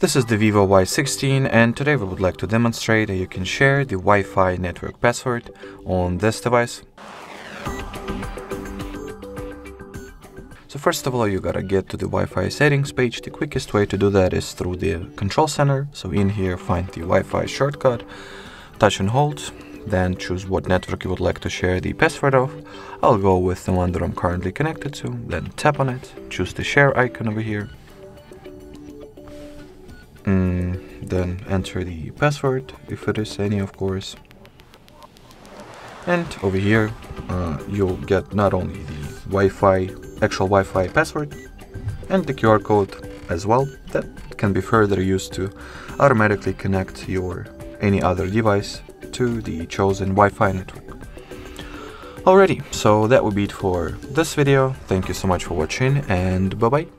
This is the Vivo Y16 and today we would like to demonstrate that you can share the Wi-Fi network password on this device. So first of all you gotta get to the Wi-Fi settings page. The quickest way to do that is through the control center. So in here find the Wi-Fi shortcut, touch and hold, then choose what network you would like to share the password of. I'll go with the one that I'm currently connected to, then tap on it, choose the share icon over here, Mm, then enter the password, if it is any of course. And over here uh, you'll get not only the Wi-Fi, actual Wi-Fi password, and the QR code as well that can be further used to automatically connect your any other device to the chosen Wi-Fi network. Alrighty, so that would be it for this video. Thank you so much for watching and bye bye.